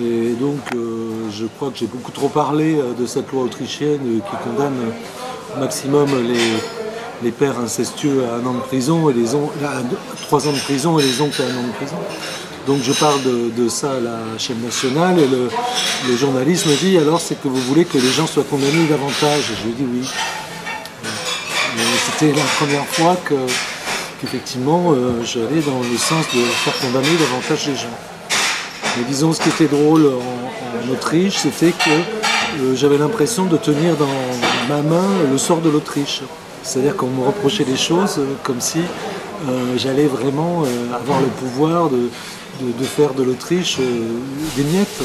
Et donc, euh, je crois que j'ai beaucoup trop parlé euh, de cette loi autrichienne qui condamne au maximum les, pères incestueux à un an de prison et les on- trois ans de prison et les oncles à un an de prison. Donc je parle de, ça à la chaîne nationale et le, journaliste me dit alors c'est que vous voulez que les gens soient condamnés davantage Et je lui dis oui. C'était la première fois que qu'effectivement euh, j'allais dans le sens de faire condamner davantage les gens. Mais disons, ce qui était drôle en, Autriche, c'était que euh, j'avais l'impression de tenir dans ma main le sort de l'Autriche. C'est-à-dire qu'on me reprochait des choses euh, comme si euh, j'allais vraiment avoir le pouvoir de, faire de l'Autriche des miettes.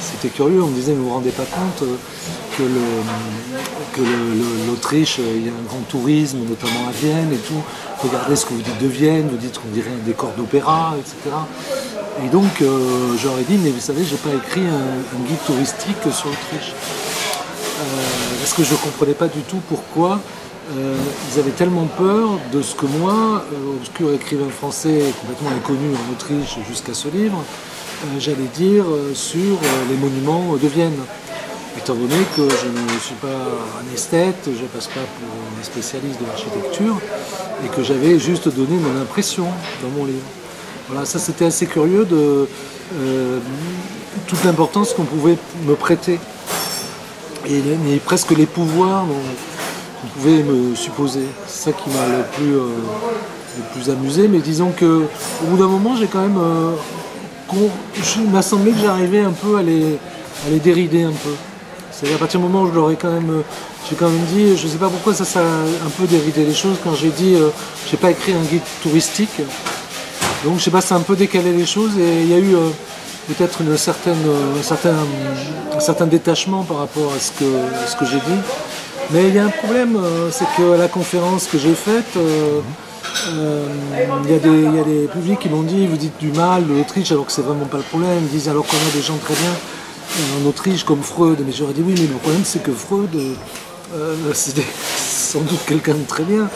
C'était curieux, on me disait, mais vous vous rendez pas compte que l'Autriche, il y a un grand tourisme, notamment à Vienne et tout. Regardez ce que vous dites de Vienne, vous dites qu'on dirait un décor d'opéra, etc. Et donc, euh, j'aurais dit, mais vous savez, j'ai pas écrit un, guide touristique sur l'Autriche. Euh, parce que je ne comprenais pas du tout pourquoi euh, ils avaient tellement peur de ce que moi, euh, obscur écrivain français complètement inconnu en Autriche jusqu'à ce livre, j'allais dire sur les monuments de Vienne. Étant donné que je ne suis pas un esthète, je ne passe pas pour un spécialiste de l'architecture, et que j'avais juste donné mon impression dans mon livre. Voilà, ça c'était assez curieux de euh, toute l'importance qu'on pouvait me prêter et, presque les pouvoirs dont on pouvait me supposer. C'est ça qui m'a le plus, euh, le plus amusé, mais disons que au bout d'un moment j'ai quand même euh, il m'a semblé que j'arrivais un peu à les, dérider un peu. C'est-à-dire à partir du moment où je leur ai quand même, j'ai quand même dit, je ne sais pas pourquoi ça, ça a un peu déridé les choses quand j'ai dit, euh, j'ai pas écrit un guide touristique. Donc je sais pas, a un peu décalé les choses et il y a eu euh, peut-être une certaine, euh, un, certain, un certain détachement par rapport à ce que, ce que j'ai dit. Mais il y a un problème, euh, c'est qu'à la conférence que j'ai faite, il y, des- y a des publics qui m'ont dit vous dites du mal de l'Autriche alors que c'est vraiment pas le problème. Ils disent alors qu'on a des gens très bien en Autriche comme Freud. Mais j'aurais dit oui, mais le problème c'est que Freud, euh, c'était sans doute quelqu'un de très bien,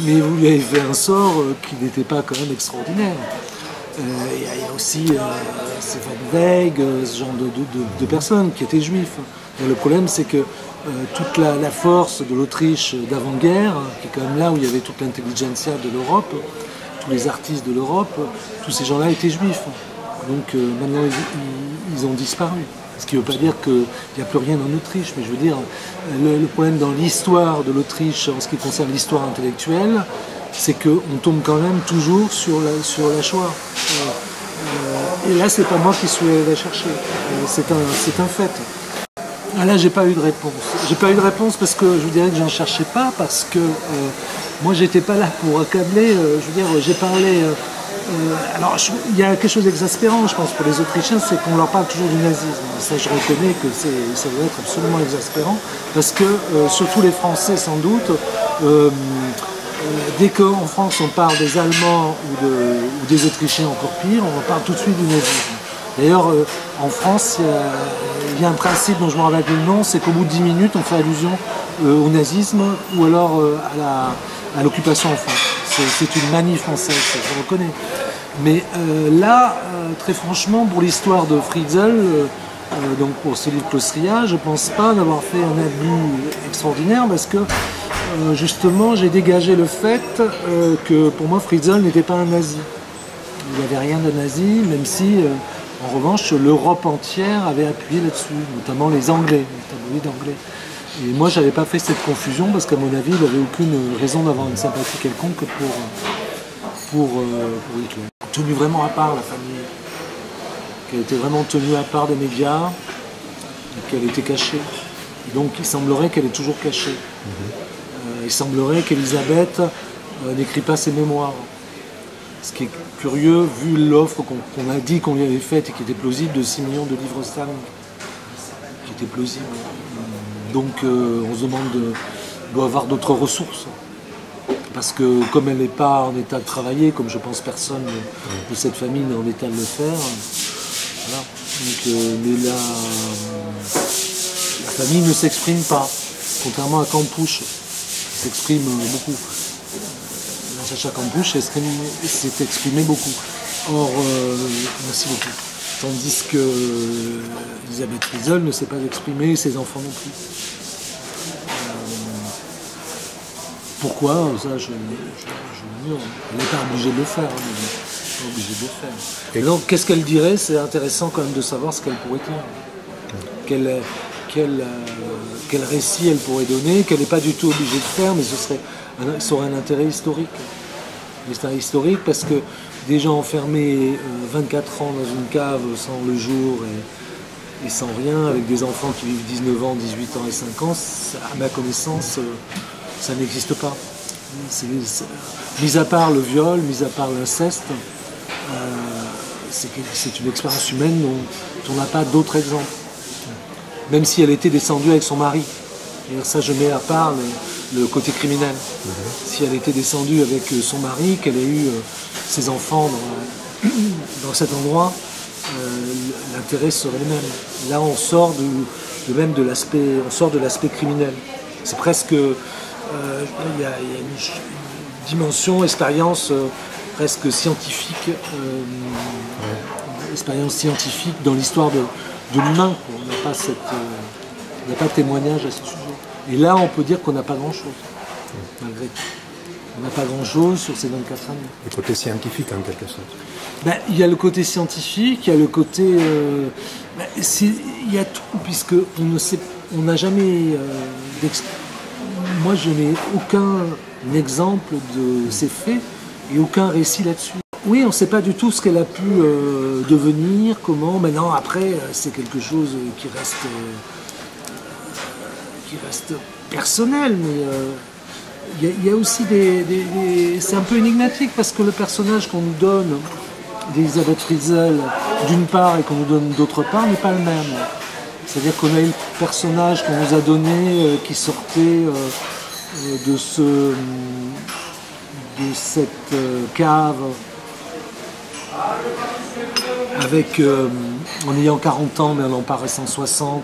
mais vous lui avez fait un sort euh, qui n'était pas quand même extraordinaire. Euh, Il y, a- aussi euh, Zweig, euh, ce genre de, personnes qui étaient juifs. Le problème, c'est que toute la, force de l'Autriche d'avant-guerre, qui est quand même là où il y avait toute l'intelligentsia de l'Europe, tous les artistes de l'Europe, tous ces gens-là étaient juifs. Donc maintenant, ils ont disparu. Ce qui ne veut pas dire qu'il n'y a plus rien en Autriche, mais je veux dire, le, problème dans l'histoire de l'Autriche, en ce qui concerne l'histoire intellectuelle, c'est qu'on tombe quand même toujours sur la, sur la Shoah. Euh, et là, c'est pas moi qui suis la chercher. Euh, c'est un, un fait. Ah là, j'ai pas eu de réponse. J'ai pas eu de réponse parce que je vous dirais que j'en cherchais pas, parce que euh, moi, j'étais pas là pour accabler. euh, je veux dire, j'ai parlé. Euh, alors, il y a quelque chose d'exaspérant, je pense, pour les Autrichiens, c'est qu'on leur parle toujours du nazisme. Ça, je reconnais que ça doit être absolument exaspérant, parce que, euh, surtout les Français, sans doute, euh, dès qu'en France on parle des Allemands ou, de- ou des Autrichiens encore pire, on parle tout de suite du nazisme. D'ailleurs, en France, il y, a, un principe dont je me rappelle le nom, c'est qu'au bout de 10 minutes, on fait allusion au nazisme ou alors à l'occupation en France. C'est, une manie française, ça, je reconnais. Mais euh, là, euh, très franchement, pour l'histoire de Friedel, euh, donc pour ce livre Claustria, je pense pas d'avoir fait un abus extraordinaire parce que justement, j'ai dégagé le fait que pour moi, Friedel n'était pas un nazi. Il n'y avait rien de nazi, même si, en revanche, l'Europe entière avait appuyé là-dessus, notamment les Anglais, les tabloïds anglais. Et moi, j'avais pas fait cette confusion parce qu'à mon avis, il n'avait aucune raison d'avoir une sympathie quelconque pour, pour, euh, pour Hitler. Tenu vraiment à part, la famille. Qu'elle était vraiment tenue à part des médias, et qu'elle était cachée. Donc, il semblerait qu'elle est toujours cachée. Euh, il semblerait qu'Elisabeth euh, n'écrit pas ses mémoires. Ce qui est curieux, vu l'offre qu'on qu'on a dit qu'on lui avait faite et qui était plausible de 6 millions de livres sterling. Qui était plausible. Donc euh, on se demande, de, doit avoir d'autres ressources. Parce que comme elle n'est pas en état de travailler, comme je pense personne de, cette famille n'est en état de le faire, euh, mais la, la famille ne s'exprime pas, contrairement à Campouche, qui s'exprime euh, beaucoup. La Chacha Campouche s'est exprimé beaucoup. Or, euh, merci beaucoup. Tandis que Elisabeth Frizzle ne sait pas exprimer, ses enfants non plus. pourquoi Ça, je, je Elle n'est pas obligée de le faire. Hein, obligée de le faire. Et donc, qu'est-ce qu'elle dirait C'est intéressant quand même de savoir ce qu'elle pourrait dire. Quel, quel, quel, récit elle pourrait donner, qu'elle n'est pas du tout obligée de faire, mais ce serait ça aurait un intérêt historique. Un intérêt historique parce que des gens enfermés 24 ans dans une cave sans le jour et, sans rien, avec des enfants qui vivent 19 ans, 18 ans et 5 ans, à ma connaissance, ça n'existe pas. mis à part le viol, mis à part l'inceste, euh, c'est une expérience humaine dont on n'a pas d'autres exemples. Même si elle était descendue avec son mari. Et ça, je mets à part le, côté criminel. Mhm. Si elle était descendue avec son mari, qu'elle ait eu euh, ses enfants dans, cet endroit, euh, l'intérêt serait le même. Là, on sort de, même de l'aspect, on sort de l'aspect criminel. C'est presque euh, il y, a, une, dimension, expérience euh, presque scientifique, euh, expérience scientifique dans l'histoire de, l'humain. On n'a pas, cette, pas de témoignage à ce sujet. Et là, on peut dire qu'on n'a pas grand-chose, malgré tout. On n'a pas grand-chose sur ces 24 années. Le côté scientifique, en quelque sorte. Ben, il y a le côté scientifique, il y a le côté... Ben, il y a tout, puisque on n'a jamais moi, je n'ai aucun exemple de ces faits et aucun récit là-dessus. Oui, on ne sait pas du tout ce qu'elle a pu euh, devenir, comment. Maintenant, après, euh, c'est quelque chose qui reste, euh, qui reste personnel, mais il y, a aussi des. c'est un peu énigmatique parce que le personnage qu'on nous donne d'Elisabeth Frizzell, d'une part, et qu'on nous donne d'autre part, n'est pas le même. C'est-à-dire qu'on a eu le personnage qu'on nous a donné euh, qui sortait euh, euh, de, ce, de cette cave avec, en ayant 40 ans mais en en paraissant 60,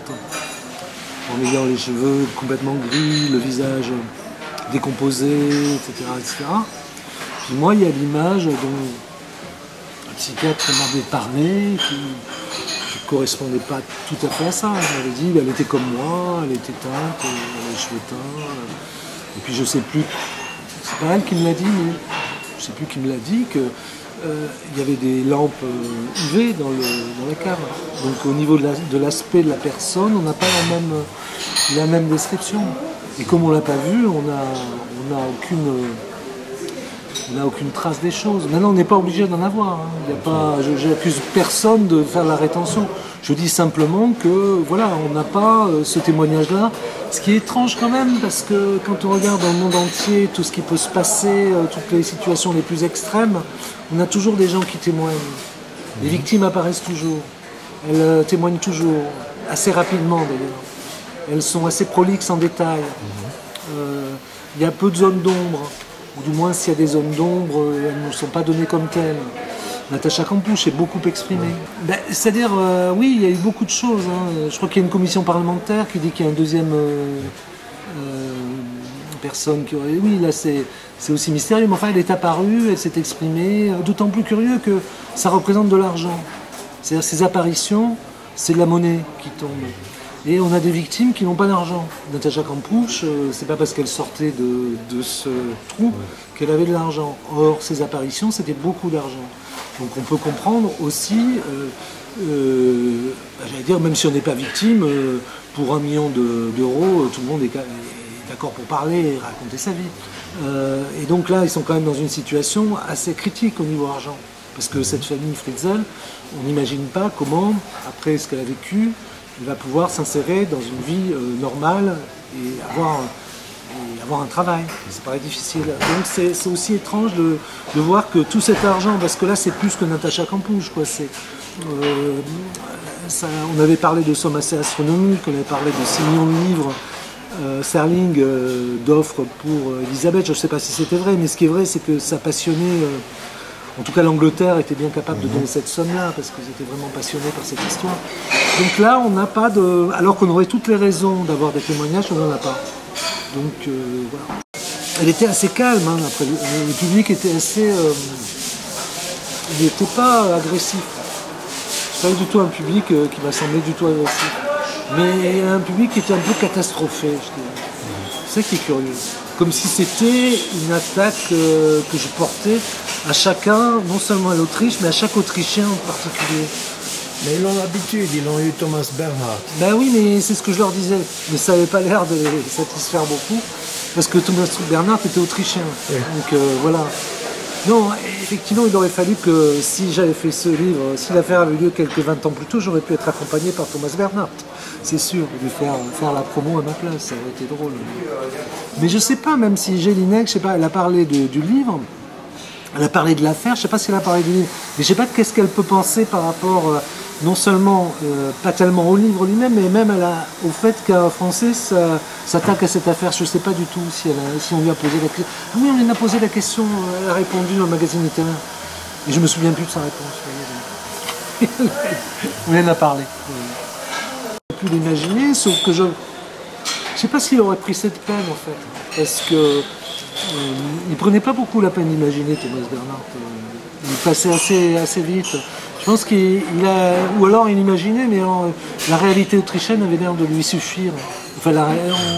en ayant les cheveux complètement gris, le visage décomposé, etc. etc. Puis moi, il y a l'image dont un psychiatre m'avait parlé, qui, correspondait pas tout à fait à ça. Elle m'avait dit, elle était comme moi, elle était teinte, elle avait les cheveux teints. Et puis je sais plus, c'est pas elle qui me l'a dit, mais je sais plus qui me l'a dit, qu'il euh, y avait des lampes UV dans, le, la cave. Donc au niveau de l'aspect de, la personne, on n'a pas la même, la même description. Et comme on l'a pas vu, on n'a on a aucune on n'a aucune trace des choses. Maintenant, on n'est pas obligé d'en avoir. Hein. pas, je n'accuse personne de faire la rétention. Je dis simplement que voilà, on n'a pas euh, ce témoignage-là. Ce qui est étrange quand même, parce que quand on regarde dans le monde entier tout ce qui peut se passer, euh, toutes les situations les plus extrêmes, on a toujours des gens qui témoignent. Les mhm. victimes apparaissent toujours. Elles euh, témoignent toujours, assez rapidement d'ailleurs. Elles sont assez prolixes en détail. Mhm. Il y a peu de zones d'ombre ou du moins s'il y a des zones d'ombre, euh, elles ne sont pas données comme telles. Natacha Campouche est beaucoup exprimée. Ben, c'est-à-dire, euh, oui, il y a eu beaucoup de choses. Hein. Je crois qu'il y a une commission parlementaire qui dit qu'il y a une deuxième euh, personne qui aurait. Oui, là, c'est, aussi mystérieux, mais enfin, elle est apparue, elle s'est exprimée. D'autant plus curieux que ça représente de l'argent. C'est-à-dire, ces apparitions, c'est de la monnaie qui tombe. Et on a des victimes qui n'ont pas d'argent. Natacha Campouche, euh, c'est pas parce qu'elle sortait de, ce trou qu'elle avait de l'argent. Or, ses apparitions, c'était beaucoup d'argent. Donc on peut comprendre aussi, euh, euh, bah, j'allais dire, même si on n'est pas victime, pour un million d'euros, tout le monde est, d'accord pour parler et raconter sa vie. et donc là, ils sont quand même dans une situation assez critique au niveau argent. Parce que cette famille Fritzel, on n'imagine pas comment, après ce qu'elle a vécu, il va pouvoir s'insérer dans une vie euh, normale et avoir, avoir un travail. Ça paraît difficile. Donc c'est aussi étrange de, voir que tout cet argent, parce que là c'est plus que Natacha Campouche, quoi. Euh, on avait parlé de sommes assez astronomiques, on avait parlé de 6 millions de livres. Euh, Serling d'offres pour Elisabeth, je ne sais pas si c'était vrai, mais ce qui est vrai, c'est que ça passionnait en tout cas, l'Angleterre était bien capable de donner cette somme-là parce qu'ils étaient vraiment passionnés par cette histoire. Donc là, on n'a pas de. Alors qu'on aurait toutes les raisons d'avoir des témoignages, on n'en a pas. Donc euh, voilà. Elle était assez calme, hein, après. Le public était assez. Euh, il n'était pas agressif pas du tout un public euh, qui m'a semblé du tout agressif. Mais un public qui était un peu catastrophé, je dirais. C'est ça qui est curieux. Comme si c'était une attaque euh, que je portais à chacun, non seulement à l'Autriche, mais à chaque Autrichien en particulier. Mais ils ont l'habitude, ils ont eu Thomas Bernhardt. Ben oui, mais c'est ce que je leur disais. Mais ça n'avait pas l'air de les satisfaire beaucoup. Parce que Thomas Bernhardt était autrichien. Oui. Donc euh, voilà. Non, effectivement, il aurait fallu que si j'avais fait ce livre, si l'affaire avait eu lieu quelques 20 ans plus tôt, j'aurais pu être accompagné par Thomas Bernhardt. C'est sûr, lui faire, faire la promo à ma place, ça aurait été drôle. Mais je sais pas, même si Gélinek, je sais pas, elle a parlé de- du livre, elle a parlé de l'affaire, je sais pas si elle a parlé du livre, mais je sais pas de qu'est-ce qu'elle peut penser par rapport, euh, non seulement, euh, pas tellement au livre lui-même, mais même au fait qu'un Français ça- s'attaque à cette affaire. Je sais pas du tout si, on lui a posé la question. Ah oui, on lui a posé la question, euh, elle a répondu dans le magazine littéraire. Et je me souviens plus de sa réponse. on lui en a parlé. Pu l'imaginer, sauf que je, je sais pas s'il aurait pris cette peine en fait, parce que euh, il prenait pas beaucoup la peine d'imaginer Thomas Bernhardt. euh, il passait assez, assez vite. Je pense qu'il il a, ou alors il imaginait, mais la réalité autrichienne avait l'air de lui suffire. Enfin, la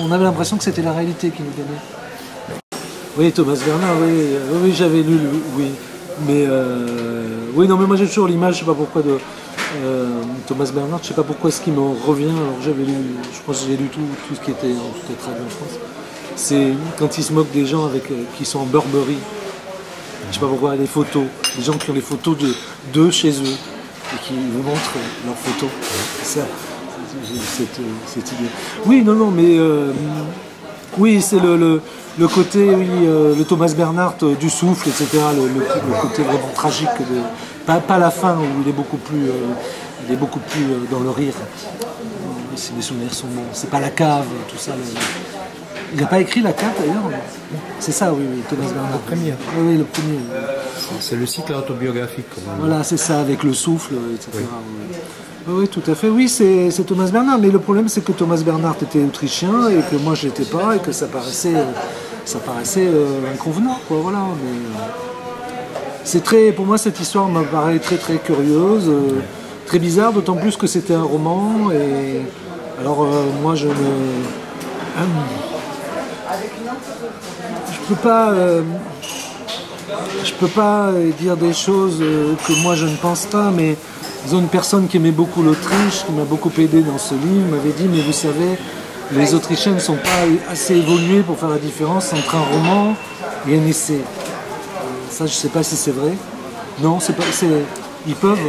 on avait l'impression que c'était la réalité qui nous donnait. Oui, Thomas Bernard, oui, euh, oui, j'avais lu, oui, mais euh, oui, non, mais moi j'ai toujours l'image, je sais pas pourquoi de euh, Thomas Bernard, je sais pas pourquoi ce qui me revient. Alors j'avais lu, je pense que j'ai lu tout, tout ce qui était, tout est traduit en France. C'est quand il se moque des gens avec, euh, qui sont en Burberry. Je sais pas pourquoi, des photos, des gens qui ont des photos de d'eux chez eux et qui vous montrent leurs photos. Ça, cette, cette idée. Oui, non, non, mais euh, oui, c'est le, le, côté, oui, le Thomas Bernhardt euh, du souffle, etc. Le- le côté vraiment tragique de pas, pas la fin où il est beaucoup plus, euh, il est beaucoup plus euh, dans le rire. Si les souvenirs sont bons, c'est pas la cave, tout ça. le- il n'a pas écrit la cave d'ailleurs. C'est ça, oui, oui, Thomas Bernhardt. Le premier. Oui, oui, le premier. C'est le cycle autobiographique. Voilà, c'est ça, avec le souffle, etc. Oui, Oui, oui, tout à fait. Oui, c'est Thomas Bernard. Mais le problème, c'est que Thomas Bernard était autrichien et que moi, je l'étais pas et que ça paraissait, euh, ça paraissait euh, inconvenant, quoi. Voilà. Mais euh, c'est très, pour moi, cette histoire me paraît très, très curieuse, euh, très bizarre, d'autant plus que c'était un roman. Et alors, euh, moi, je ne, je peux pas. euh, je peux pas dire des choses que moi je ne pense pas, mais une personne qui aimait beaucoup l'Autriche, qui m'a beaucoup aidé dans ce livre, m'avait dit mais vous savez, les Autrichiens ne sont pas assez évolués pour faire la différence entre un roman et un essai. Je sais pas si c'est vrai. Non, Ils peuvent.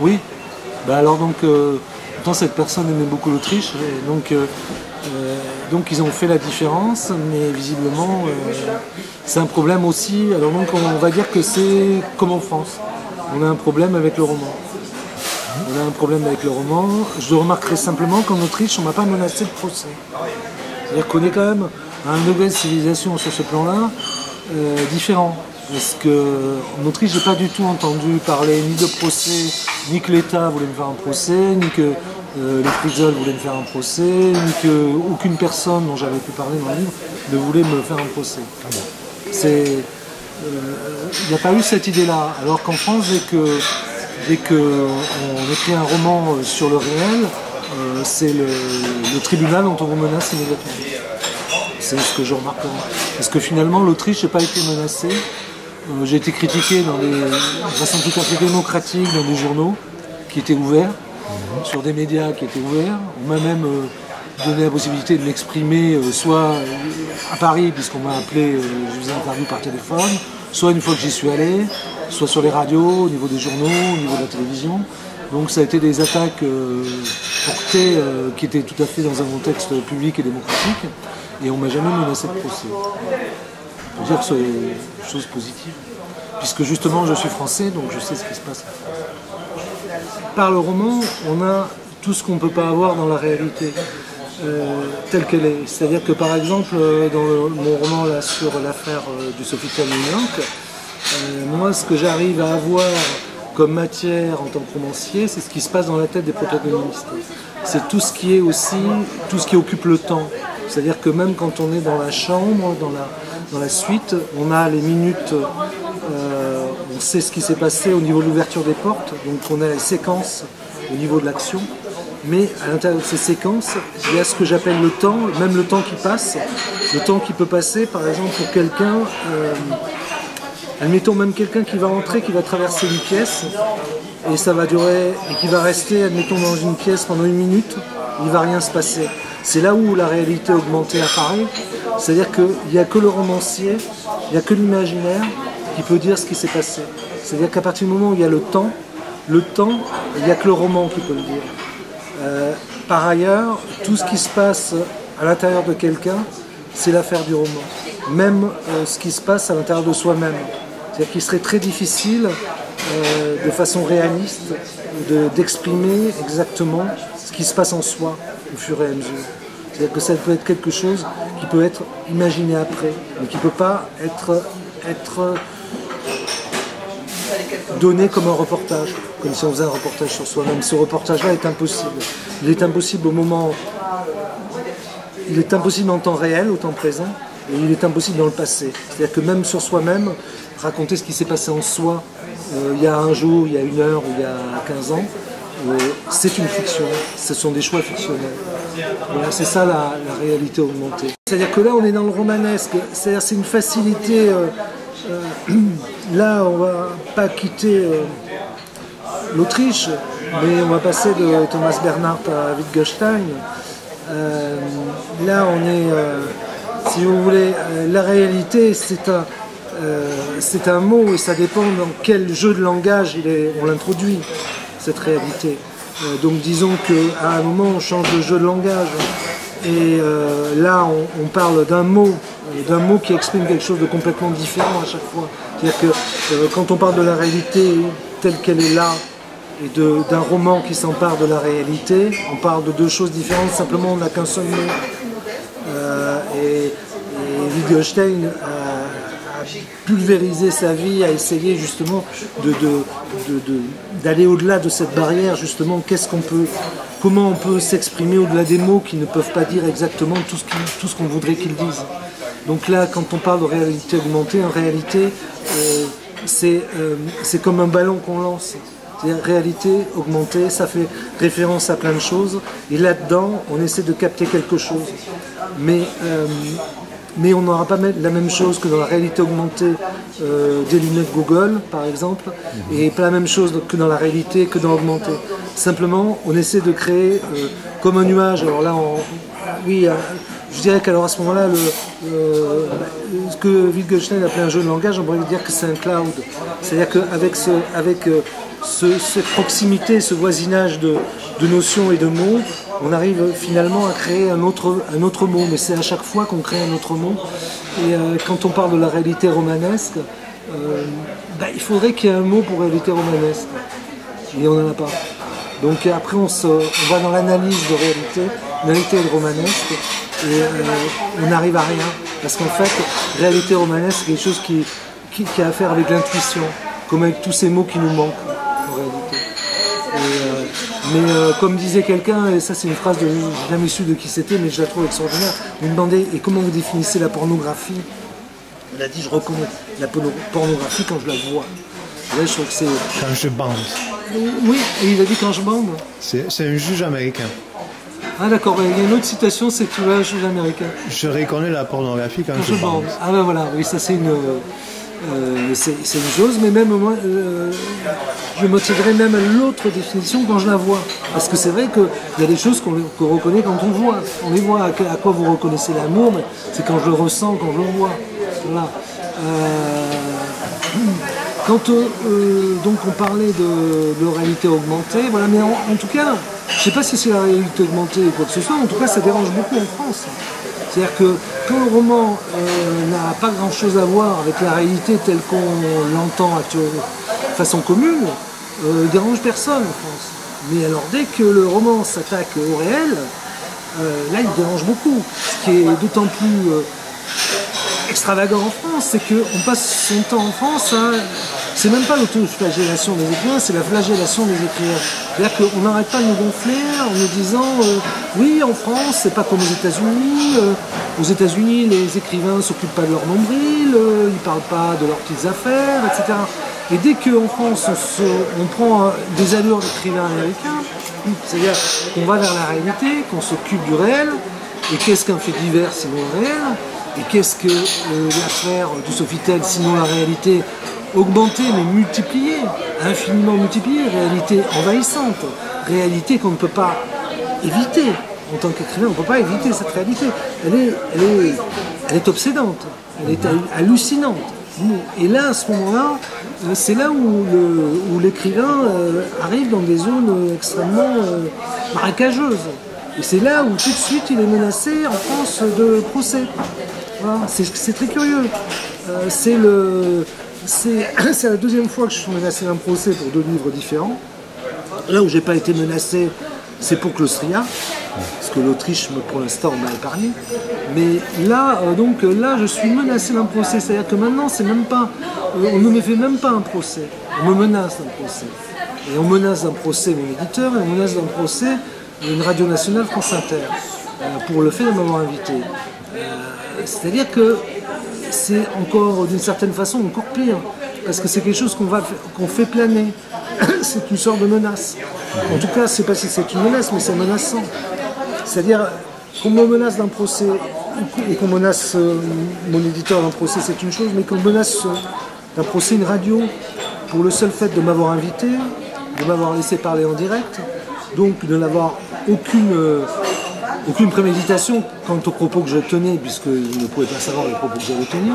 Oui. Bah alors donc, euh, cette personne aimait beaucoup l'Autriche, euh, euh, donc ils ont fait la différence, mais visiblement c'est un problème aussi. Alors donc on va dire que c'est comme en France, on a un problème avec le roman. On a un problème avec le roman. Je remarquerai simplement qu'en Autriche, on m'a pas menacé de procès. C'est-à-dire qu'on est quand même à un degré de civilisation sur ce plan-là différent. Parce qu'en Autriche, j'ai pas du tout entendu parler ni de procès, ni que l'État voulait me faire un procès, ni que euh, le Fritzel voulait me faire un procès, ni que aucune personne dont j'avais pu parler dans le livre ne voulait me faire un procès. C'est, euh, il n'y a pas eu cette idée-là. Alors qu'en France, dès que dès écrit un roman euh, sur le réel, euh, c'est le, le tribunal dont on vous menace immédiatement. C'est ce que je remarque. Parce que finalement, l'Autriche n'a pas été menacée. Euh, J'ai été critiqué dans des, de façon tout à fait démocratique dans des journaux qui étaient ouverts, sur des médias qui étaient ouverts. On m'a même euh, donné la possibilité de m'exprimer, euh, soit à Paris, puisqu'on m'a appelé, je faisais interview par téléphone, soit une fois que j'y suis allé, soit sur les radios, au niveau des journaux, au niveau de la télévision. Donc ça a été des attaques portées qui étaient tout à fait dans un contexte public et démocratique, et on m'a jamais menacé de procès. Dire une chose positive, puisque justement je suis français, donc je sais ce qui se passe. Par le roman, on a tout ce qu'on ne peut pas avoir dans la réalité, euh, telle qu'elle est. C'est-à-dire que par exemple, euh, dans mon roman là, sur l'affaire euh, du Sofitel New York, moi ce que j'arrive à avoir comme matière en tant que romancier, c'est ce qui se passe dans la tête des protagonistes. C'est tout ce qui est aussi, tout ce qui occupe le temps. C'est-à-dire que même quand on est dans la chambre, dans la, dans la suite, on a les minutes, euh, on c'est ce qui s'est passé au niveau de l'ouverture des portes. Donc on a les séquences au niveau de l'action. Mais à l'intérieur de ces séquences, il y a ce que j'appelle le temps, même le temps qui passe. Le temps qui peut passer, par exemple, pour quelqu'un, euh, admettons même quelqu'un qui va rentrer, qui va traverser une pièce, et ça va durer, et qui va rester, admettons, dans une pièce pendant une minute, il ne va rien se passer. C'est là où la réalité augmentée apparaît. C'est-à-dire qu'il n'y a que le romancier, il n'y a que l'imaginaire qui peut dire ce qui s'est passé. C'est-à-dire qu'à partir du moment où il y a le temps, le temps, il n'y a que le roman qui peut le dire. Euh, par ailleurs, tout ce qui se passe à l'intérieur de quelqu'un, c'est l'affaire du roman. Même euh, ce qui se passe à l'intérieur de soi-même. C'est-à-dire qu'il serait très difficile, euh, de façon réaliste, d'exprimer exactement ce qui se passe en soi au fur et à mesure. C'est-à-dire que ça peut être quelque chose qui peut être imaginé après, mais qui ne peut pas être, donné comme un reportage, comme si on faisait un reportage sur soi-même. Ce reportage-là est impossible. Il est impossible au moment. Il est impossible en temps réel, au temps présent, et il est impossible dans le passé. C'est-à-dire que même sur soi-même, raconter ce qui s'est passé en soi euh, il y a un jour, il y a une heure ou il y a 15 ans, c'est une fiction. Ce sont des choix fictionnels. Voilà, c'est ça la, réalité augmentée. C'est-à-dire que là, on est dans le romanesque. C'est-à-dire c'est une facilité. Euh, là, on va pas quitter l'Autriche, mais on va passer de Thomas Bernhardt à Wittgenstein. là, on est, si vous voulez, la réalité, c'est un, c'est un mot et ça dépend dans quel jeu de langage on l'introduit, cette réalité. Euh, donc disons qu'à un moment on change de jeu de langage et euh, là on, parle d'un mot, euh, d'un mot qui exprime quelque chose de complètement différent à chaque fois. C'est-à-dire que quand on parle de la réalité telle qu'elle est là et d'un roman qui s'empare de la réalité, on parle de deux choses différentes, simplement on n'a qu'un seul mot. et, Wittgenstein pulvériser sa vie, à essayer justement d'aller au-delà de cette barrière, justement, qu'est-ce qu'on peut, comment on peut s'exprimer au-delà des mots qui ne peuvent pas dire exactement tout ce qu'on voudrait qu'ils disent. Donc là, quand on parle de réalité augmentée, en réalité, euh, euh, c'est comme un ballon qu'on lance. C'est-à-dire réalité augmentée, ça fait référence à plein de choses. Et là-dedans, on essaie de capter quelque chose. Mais euh, mais on n'aura pas la même chose que dans la réalité augmentée euh, des lunettes Google, par exemple, et pas la même chose que dans la réalité que dans l'augmenté. Simplement, on essaie de créer euh, comme un nuage. Alors là, oui, euh, je dirais qu'alors à ce moment-là, ce que Wittgenstein appelait un jeu de langage, on pourrait dire que c'est un cloud. C'est-à-dire qu'avec ce, avec, cette proximité, ce voisinage de, de notions et de mots, on arrive finalement à créer un autre, mot, mais c'est à chaque fois qu'on crée un autre mot. Et euh, quand on parle de la réalité romanesque, euh, bah, il faudrait qu'il y ait un mot pour réalité romanesque. Et on n'en a pas. Donc après, on, va dans l'analyse de réalité, réalité romanesque, et euh, on n'arrive à rien. Parce qu'en fait, réalité romanesque, c'est quelque chose qui, qui, a à faire avec l'intuition, comme avec tous ces mots qui nous manquent. Mais euh, comme disait quelqu'un, et ça c'est une phrase de n'ai jamais su de qui c'était, mais je la trouve extraordinaire, vous me demandez et comment vous définissez la pornographie? Il a dit je reconnais la pornographie quand je la vois. là, je trouve que c'est. Quand je bande. Oui, et il a dit quand je bande? C'est un juge américain. Ah d'accord, il y a une autre citation, c'est tu vois un juge américain. Je reconnais la pornographie quand, je, bande. Ah ben voilà, oui, ça c'est une. Euh, c'est une chose, mais même moi, euh, je me tiendrai même à l'autre définition quand je la vois. Parce que c'est vrai qu'il y a des choses qu'on reconnaît quand on voit. On les voit. À, quoi vous reconnaissez l'amour C'est quand je le ressens, quand je le vois. Voilà. Euh, quand donc on parlait de, réalité augmentée, voilà, mais en, tout cas, je ne sais pas si c'est la réalité augmentée ou quoi que ce soit, en tout cas ça dérange beaucoup en France. C'est-à-dire que quand le roman euh, n'a pas grand-chose à voir avec la réalité telle qu'on l'entend actuellement, de façon commune, euh, dérange personne en France. Mais alors dès que le roman s'attaque au réel, euh, là il dérange beaucoup. Ce qui est d'autant plus extravagant en France, c'est qu'on passe son temps en France à c'est même pas l'autoflagellation des écrivains, c'est la flagellation des écrivains. C'est-à-dire qu'on n'arrête pas de nous gonfler en nous disant euh, oui, en France, c'est pas comme aux États-Unis. Euh, aux États-Unis, les écrivains ne s'occupent pas de leur nombril, euh, ils parlent pas de leurs petites affaires, etc. Et dès qu'en France, on, prend des allures d'écrivain américain, c'est-à-dire qu'on va vers la réalité, qu'on s'occupe du réel, et qu'est-ce qu'un fait divers sinon le réel Et qu'est-ce que euh, l'affaire du Sofitel sinon la réalité augmentée mais multipliée, infiniment multipliée, réalité envahissante, réalité qu'on ne peut pas éviter. En tant qu'écrivain, on ne peut pas éviter cette réalité. Elle est, obsédante, elle est hallucinante. Et là, à ce moment-là, euh, c'est là où l'écrivain euh, arrive dans des zones extrêmement marécageuses. Et c'est là où tout de suite il est menacé en France de procès. c'est très curieux. Euh, c'est la deuxième fois que je suis menacé d'un procès pour deux livres différents. Là où j'ai pas été menacé, c'est pour Claustria, parce que l'Autriche, pour l'instant, m'a épargné. Mais là, euh, donc là, je suis menacé d'un procès. C'est-à-dire que maintenant, c'est même pas, euh, on ne me fait même pas un procès. On me menace d'un procès. Et on menace d'un procès mon éditeur, et on menace d'un procès une radio nationale France Inter euh, pour le fait de m'avoir invité. Euh, c'est-à-dire que c'est encore d'une certaine façon encore pire, parce que c'est quelque chose qu'on qu'on fait planer. c'est une sorte de menace. En tout cas, c'est pas si c'est une menace, mais c'est menaçant. C'est-à-dire qu'on me menace d'un procès et qu'on menace euh, mon éditeur d'un procès, c'est une chose, mais qu'on menace d'un procès une radio pour le seul fait de m'avoir invité, de m'avoir laissé parler en direct, donc de n'avoir aucune, euh, aucune préméditation quant aux propos que je tenais, puisqu'il ne pouvait pas savoir les propos que j'allais tenir.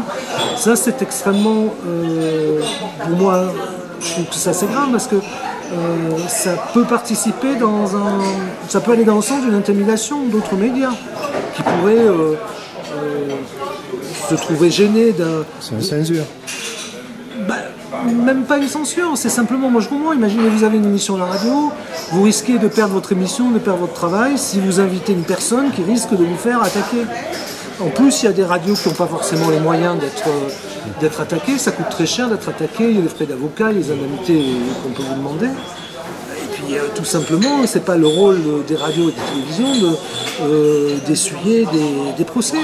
Ça, c'est extrêmement, euh, pour moi, je trouve que ça c'est grave parce que euh, ça peut participer dans un. ça peut aller dans le sens d'une intimidation d'autres médias qui pourraient se trouver gênés d'un. C'est une censure. Bah, même pas une censure, c'est simplement, moi je comprends, imaginez vous avez une émission à la radio, vous risquez de perdre votre émission, de perdre votre travail si vous invitez une personne qui risque de vous faire attaquer. En plus, il y a des radios qui n'ont pas forcément les moyens d'être euh, attaquées, ça coûte très cher d'être attaqué, il y a les frais d'avocat, les indemnités qu'on peut vous demander. Et puis euh, tout simplement, c'est pas le rôle des radios et des télévisions euh, d'essuyer des, procès.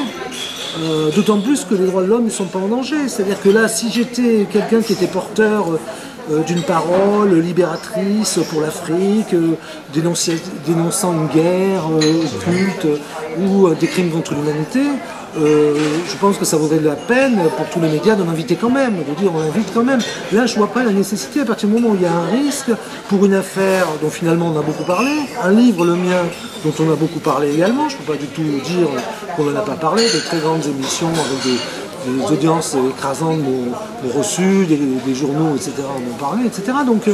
D'autant plus que les droits de l'homme ne sont pas en danger. C'est-à-dire que là, si j'étais quelqu'un qui était porteur d'une parole libératrice pour l'Afrique, euh, dénonçant une guerre occulte euh, ou des crimes contre l'humanité, je pense que ça vaudrait de la peine pour tous les médias de m'inviter quand même, de dire on invite quand même. Là, je vois pas la nécessité à partir du moment où il y a un risque pour une affaire dont finalement on a beaucoup parlé, un livre, le mien, dont on a beaucoup parlé également. Je ne peux pas du tout dire qu'on n'en a pas parlé, de très grandes émissions avec des, des audiences écrasantes m'ont reçu, des, journaux, etc. m'ont parlé, etc. Donc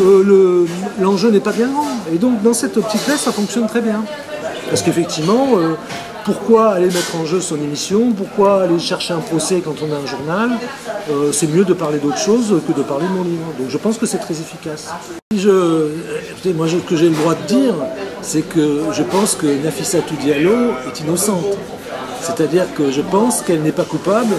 euh, l'enjeu n'est pas bien grand. Et donc dans cette optique-là, ça fonctionne très bien. Parce qu'effectivement, euh, pourquoi aller mettre en jeu son émission? Pourquoi aller chercher un procès quand on a un journal? Euh, C'est mieux de parler d'autre chose que de parler de mon livre. Donc je pense que c'est très efficace. Moi, ce que j'ai le droit de dire, c'est que je pense que Nafissatou Diallo est innocente. C'est-à-dire que je pense qu'elle n'est pas coupable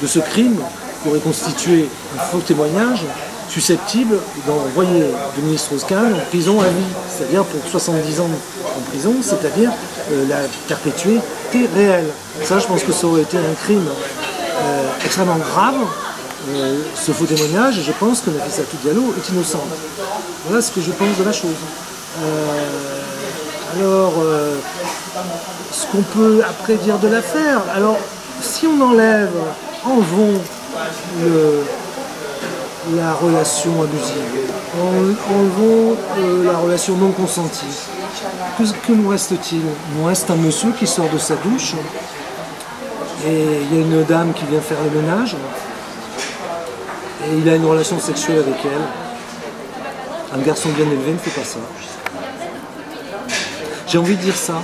de ce crime qui aurait constitué un faux témoignage susceptible d'envoyer Denis Strauss-Kahn en prison à vie, c'est-à-dire pour 70 ans en prison, c'est-à-dire euh, la perpétuité réelle. Ça, je pense que ça aurait été un crime euh, extrêmement grave, euh, ce faux témoignage, et je pense que Nafissatou Diallo est innocente. Voilà ce que je pense de la chose. alors, ce qu'on peut après dire de l'affaire. Alors, si on enlève, enlevons la relation abusive, enlevons euh, la relation non consentie, que, nous reste-t-il? Il nous reste un monsieur qui sort de sa douche et il y a une dame qui vient faire le ménage et il a une relation sexuelle avec elle. Un garçon bien élevé ne fait pas ça. J'ai envie de dire ça.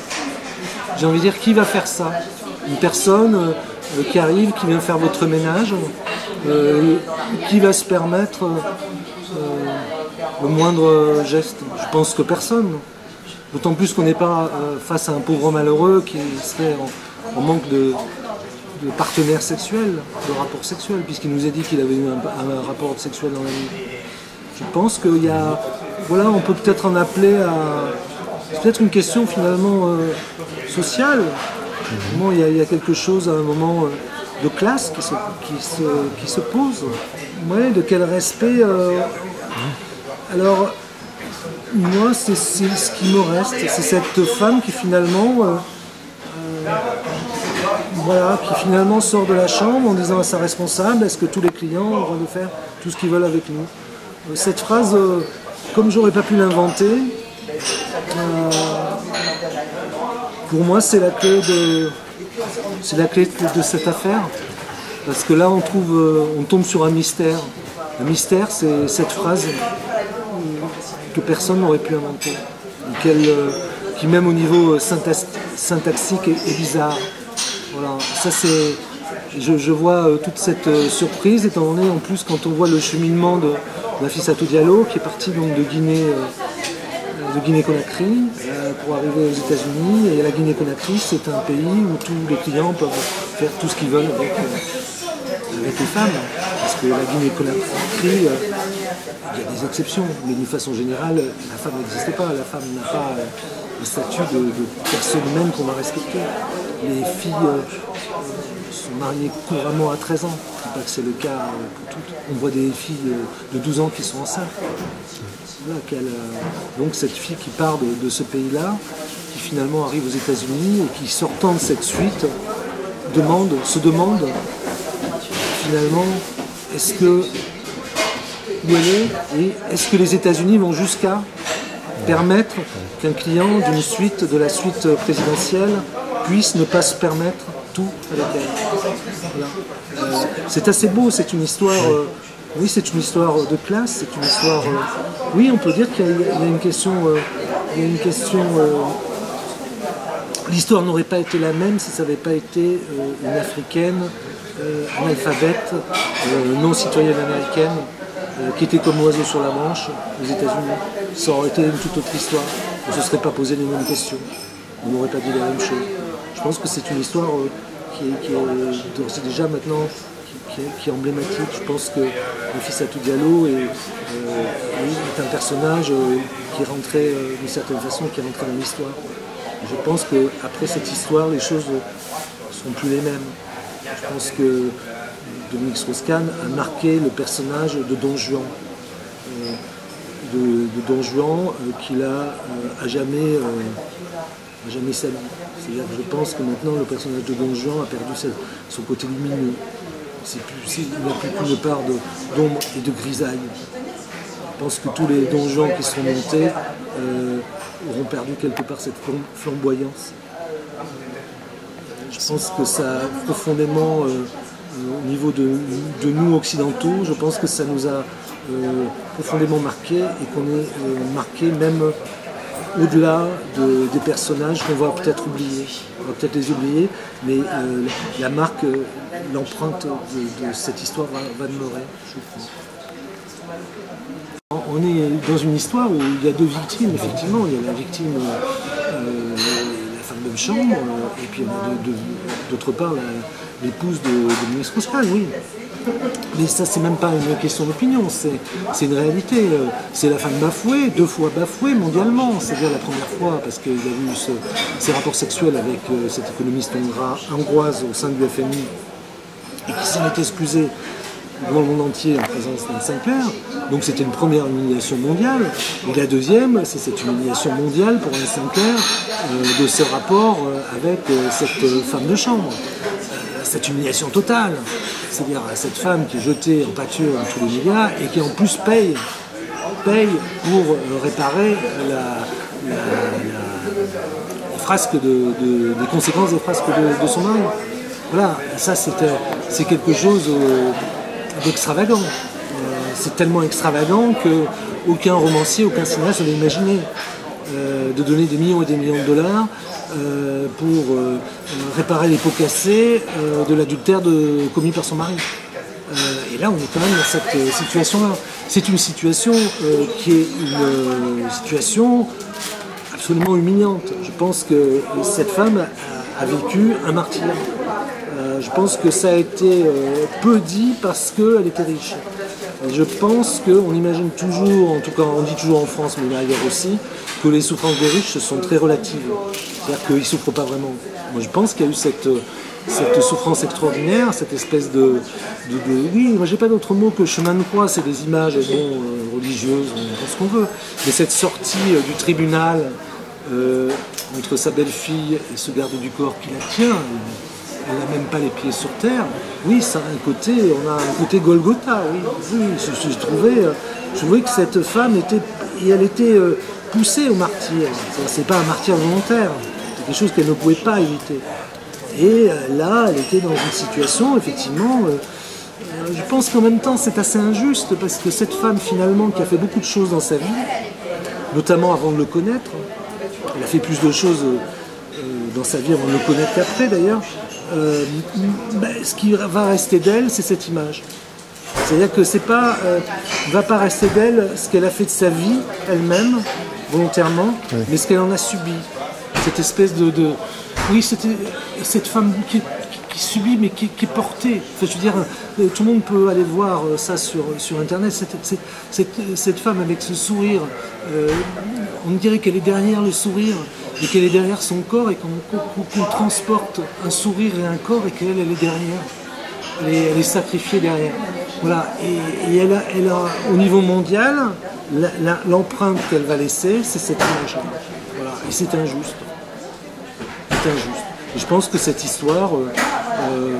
J'ai envie de dire, qui va faire ça? Une personne euh, qui arrive, qui vient faire votre ménage, euh, qui va se permettre euh, le moindre geste? Je pense que personne. D'autant plus qu'on n'est pas face à un pauvre malheureux qui serait en, manque de, partenaire sexuel, de rapport sexuel, puisqu'il nous a dit qu'il avait eu un, rapport sexuel dans la vie. Je pense qu'il y a. Voilà, on peut peut-être en appeler à. C'est peut-être une question finalement social. il, y a, quelque chose à un moment euh, de classe qui se, qui se, qui se pose. Ouais, de quel respect. euh, Alors, moi, c'est ce qui me reste. C'est cette femme qui finalement. euh, euh, voilà, qui finalement sort de la chambre en disant à sa responsable est-ce que tous les clients ont le droit de faire tout ce qu'ils veulent avec nous? Euh, Cette phrase, euh, comme j'aurais pas pu l'inventer, euh, pour moi, c'est la clé de, la clé de, cette affaire. Parce que là, on trouve, euh, on tombe sur un mystère. Le mystère, c'est cette phrase que personne n'aurait pu inventer, euh, qui même au niveau syntax- syntaxique est, bizarre. Voilà, ça c'est, je, vois toute cette surprise étant donné en plus quand on voit le cheminement de la Diallo qui est parti donc de Guinée. De Guinée-Conakry euh, pour arriver aux États-Unis. Et la Guinée-Conakry, c'est un pays où tous les clients peuvent faire tout ce qu'ils veulent avec, euh, les femmes. Parce que la Guinée-Conakry, euh, il y a des exceptions, mais d'une façon générale, la femme n'existe pas. La femme n'a pas le statut de, de personne humaine qu'on va respecter. Les filles sont mariées couramment à 13 ans. Que c'est le cas euh, pour toutes. On voit des filles de 12 ans qui sont enceintes. Euh, donc cette fille qui part de, ce pays-là, qui finalement arrive aux États-Unis et qui sortant de cette suite demande, se demande finalement est-ce que et est-ce que les États-Unis vont jusqu'à permettre qu'un client d'une suite de la suite présidentielle puisse ne pas se permettre tout avec elle? Euh, c'est assez beau, c'est une histoire. euh, oui, c'est une histoire de classe, c'est une histoire. euh, oui, on peut dire qu'il y, a- une question. L'histoire n'aurait pas été la même si ça n'avait pas été une africaine, euh, analphabète, non citoyenne américaine, qui était comme oiseau sur la branche aux États-Unis. Ça aurait été une toute autre histoire. On ne se serait pas posé les mêmes questions. On n'aurait pas dit la même chose. Je pense que c'est une histoire qui, est, déjà maintenant qui, est, emblématique. Je pense que le fils Diallo est, euh, est un personnage euh, qui est rentré euh, d'une certaine façon, qui est rentré dans l'histoire. Je pense qu'après cette histoire, les choses ne sont plus les mêmes. Je pense que Dominique Strauss-Kahn a marqué le personnage de Don Juan. De, Don Juan qu'il a à jamais, à jamais sali. C'est-à-dire que je pense que maintenant le personnage de Don Juan a perdu son côté lumineux. Plus- il n'a plus qu'une part d'ombre et de grisaille. Je pense que tous les donjons qui seront montés euh, auront perdu quelque part cette flam- flamboyance. Je pense que ça profondément, euh, euh, au niveau de, nous occidentaux, je pense que ça nous a profondément marqué et qu'on est marqué même au-delà de- des personnages qu'on va peut-être oublier. On va peut-être les oublier, mais euh, la marque, euh, l'empreinte de, cette histoire va, demeurer, je crois. On est dans une histoire où il y a deux victimes, effectivement. Il y a la victime, euh, la femme de chambre, et puis d'autre part l'épouse de, de Dominique Strauss-Kahn, oui. Mais ça, c'est même pas une question d'opinion, c'est une réalité. C'est la femme bafouée, deux fois bafouée mondialement. C'est-à-dire la première fois, parce qu'il a eu ce- ces rapports sexuels avec euh, cette économiste hongroise au sein du FMI, et qui s'en est excusée devant le monde entier en présence d'Anne Sinclair. Donc c'était une première humiliation mondiale. Et la deuxième, c'est cette humiliation mondiale pour Anne Sinclair euh, de ce rapport euh, avec euh, cette femme de chambre. Euh, cette humiliation totale. C'est-à-dire euh, cette femme qui est jetée en pâture dans tous les médias et qui en plus paye, paye pour euh, réparer la, des conséquences des frasques de, son mari. Voilà, ça c'est quelque chose euh, d'extravagant. Euh, c'est tellement extravagant que aucun romancier, aucun cinéaste ne l'a imaginé. Euh, de donner des millions et des millions de dollars euh, pour euh, réparer les pots cassés de l'adultère commis par son mari. Et là, on est quand même dans cette situation-là. C'est une situation qui est une situation absolument humiliante. Je pense que cette femme a, a vécu un martyr. Je pense que ça a été peu dit parce qu'elle était riche. Je pense qu'on imagine toujours, en tout cas on dit toujours en France, mais ailleurs aussi, que les souffrances des riches sont très relatives. C'est-à-dire qu'ils ne souffrent pas vraiment. Moi je pense qu'il y a eu cette, cette souffrance extraordinaire, cette espèce de, oui, moi j'ai pas d'autre mot que chemin de croix, c'est des images bon, euh, religieuses, on fait ce qu'on veut, mais cette sortie euh, du tribunal euh, entre sa belle-fille et ce garde du corps qui la tient, elle n'a même pas les pieds sur terre. Oui, ça a un côté, on a un côté Golgotha, oui. oui je, trouvais, je trouvais que cette femme était, elle était poussée au martyr. C'est- pas un martyr volontaire, c'est quelque chose qu'elle ne pouvait pas éviter. Et euh, là, elle était dans une situation, effectivement, euh, euh, je pense qu'en même temps c'est assez injuste parce que cette femme finalement qui a fait beaucoup de choses dans sa vie, notamment avant de le connaître, elle a fait plus de choses dans sa vie avant de le connaître qu'après d'ailleurs, ben, ce qui va rester d'elle c'est cette image. C'est-à-dire que c'est pas, va pas rester d'elle ce qu'elle a fait de sa vie elle-même, volontairement, mais ce qu'elle en a subi. Cette espèce de, de- oui, cette femme qui, subit mais qui, qui est portée. Enfin, je veux dire, euh, tout le monde peut aller voir euh, ça sur, sur internet. Cette, cette- cette- cette femme avec ce sourire, euh, on dirait qu'elle est derrière le sourire et qu'elle est derrière son corps et qu'on transporte un sourire et un corps et qu'elle elle est derrière elle est, elle est sacrifiée derrière. Voilà. Et, et elle, a, elle a, au niveau mondial, l'empreinte qu'elle va laisser, c'est cette image. Et c'est injuste. C'est injuste. Je pense que cette histoire, euh, euh,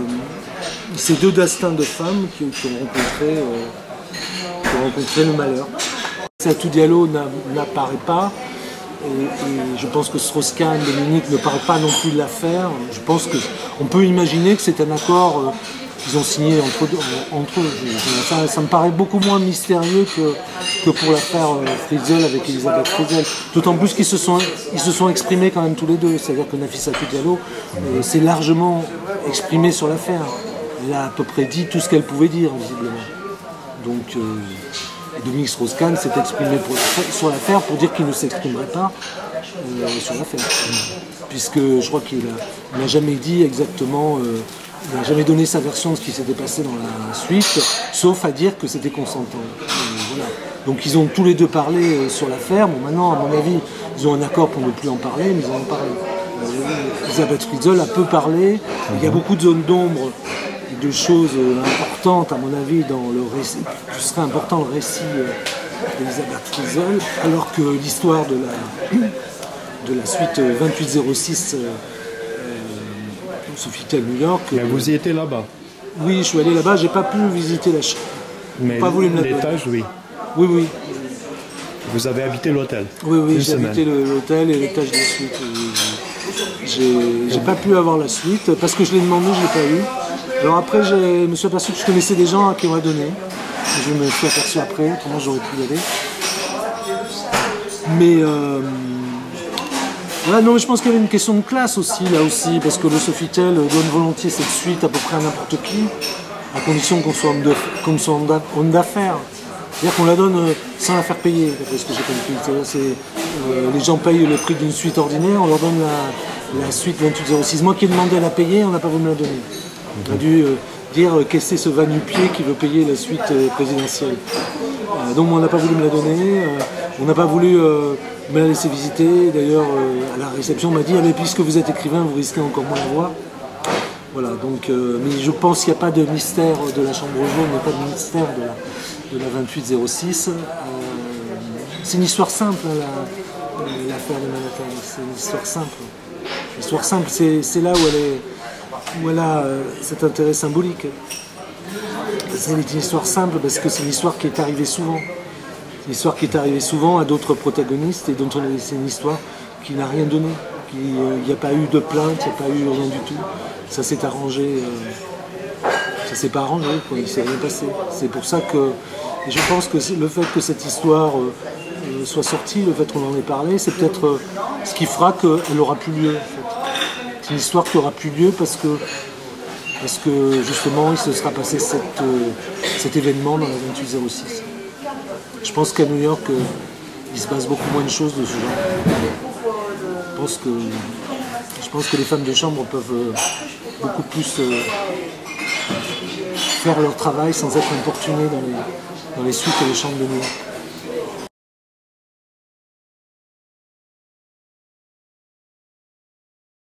ces deux destins de femmes qui, ont rencontré, euh, qui ont rencontré le malheur. Satou Diallo n'a- n'apparaît pas. Et, je pense que Strauss-Kahn, Dominique ne parle pas non plus de l'affaire. Je pense qu'on peut imaginer que c'est un accord qu'ils ont signé entre, eux- ça, me paraît beaucoup moins mystérieux que, pour l'affaire euh, Friedel avec Elisabeth Friedel. D'autant plus qu'ils se, sont, se sont exprimés quand même tous les deux. C'est-à-dire que Nafissatou Diallo euh, s'est largement exprimée sur l'affaire. Elle a à peu près dit tout ce qu'elle pouvait dire, visiblement. Donc, euh, Dominique Strauss-Kahn s'est exprimé sur l'affaire pour dire qu'il ne s'exprimerait pas euh, sur l'affaire. Puisque je crois qu'il n'a jamais dit exactement, il n'a jamais donné sa version de ce qui s'était passé dans la suite, sauf à dire que c'était consentant. Voilà. Donc ils ont tous les deux parlé euh, sur l'affaire. Bon, maintenant, à mon avis, ils ont un accord pour ne plus en parler, mais ils en ont parlé. Euh, Elisabeth Friedel a peu parlé. Il y a beaucoup de zones d'ombre de choses euh, importantes, à mon avis, dans le récit, qui serait important le récit d'Elisabeth Friesel, alors que l'histoire de la, de la suite euh, 2806 euh, Sofitel New York. Mais euh, vous y étiez là-bas. oui, je suis allé là-bas, j'ai pas pu visiter la chambre. Mais Pas voulu me l'étage, oui. Oui, oui, Vous avez habité l'hôtel. oui, oui j'ai habité l'hôtel et l'étage de suite. J'ai j'ai pas pu avoir la suite parce que je l'ai demandé, je l'ai pas eu. Alors après, je me suis aperçu que je connaissais des gens à qui on m'a donné. Je me suis aperçu après comment j'aurais pu y aller. Mais euh, voilà, non, mais je pense qu'il y avait une question de classe aussi, là aussi, parce que le Sofitel donne volontiers cette suite à peu près à n'importe qui, à condition qu'on soit homme d'affaires. C'est-à-dire qu'on la donne euh, sans la faire payer, d'après ce que j'ai compris. C'est, euh, les gens payent le prix d'une suite ordinaire, on leur donne la, suite 2806. Moi qui ai demandé à la payer, on n'a pas voulu me la donner. On a dû euh, dire qu'est-ce que c'est ce va-nu-pied qui veut payer la suite présidentielle. Donc on n'a pas voulu me la donner, on n'a pas voulu euh, me la laisser visiter. D'ailleurs, euh, à la réception, on m'a dit ah, mais puisque vous êtes écrivain, vous risquez encore moins la voir. Voilà, donc, euh, mais je pense qu'il n'y a pas de mystère de la chambre jaune, il n'y a pas de mystère de la, de la 2806. Euh, c'est une histoire simple, la- l'affaire de Manhattan. C'est une histoire simple. Une histoire simple, c'est là où elle, est, cet intérêt symbolique. C'est une histoire simple parce que c'est une histoire qui est arrivée souvent. C'est une histoire qui est arrivée souvent à d'autres protagonistes et dont on a- une histoire qui n'a rien donné. Euh, Il n'y a pas eu de plainte, il n'y a pas eu rien du tout. Ça s'est arrangé. euh, ça s'est pas arrangé, quoi. il s'est rien passé. C'est pour ça que je pense que le fait que cette histoire euh, soit sortie, le fait qu'on en ait parlé, c'est peut-être ce qui fera qu'elle aura plus lieu. C'est une histoire qui aura plus lieu parce que parce que justement il se sera passé cet événement dans la 2806. Je pense qu'à New York, euh, il se passe beaucoup moins de choses de ce genre. Je pense que, je pense que les femmes de chambre peuvent euh, beaucoup plus euh, faire leur travail sans être importunées dans les, dans les suites et les chambres de New York.